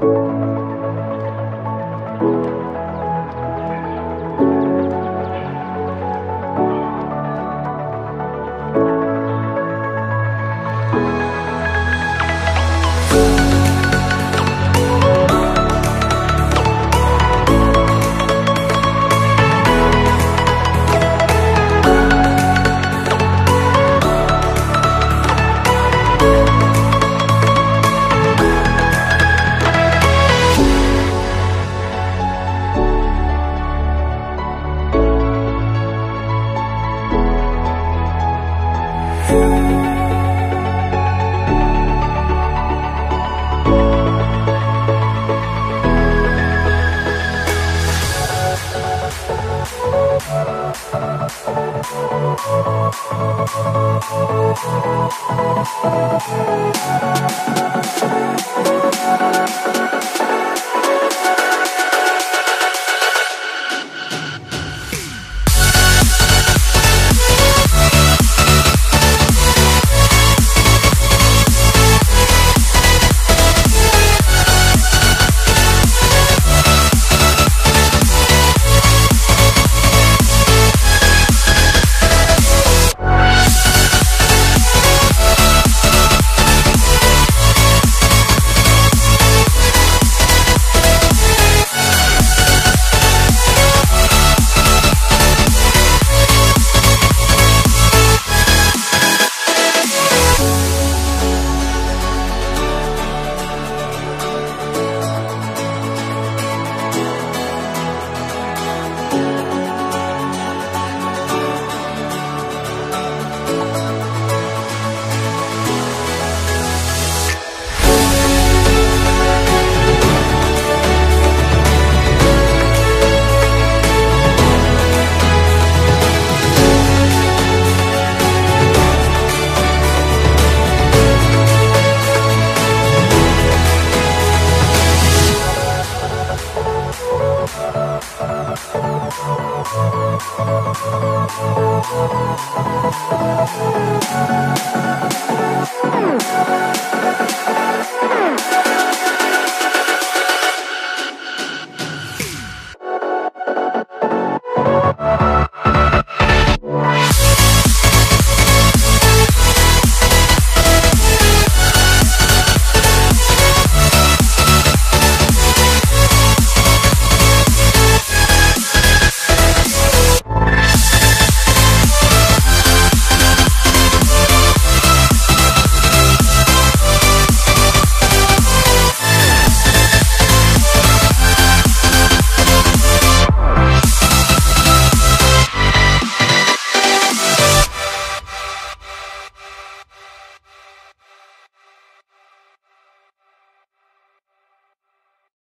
Música Thank you.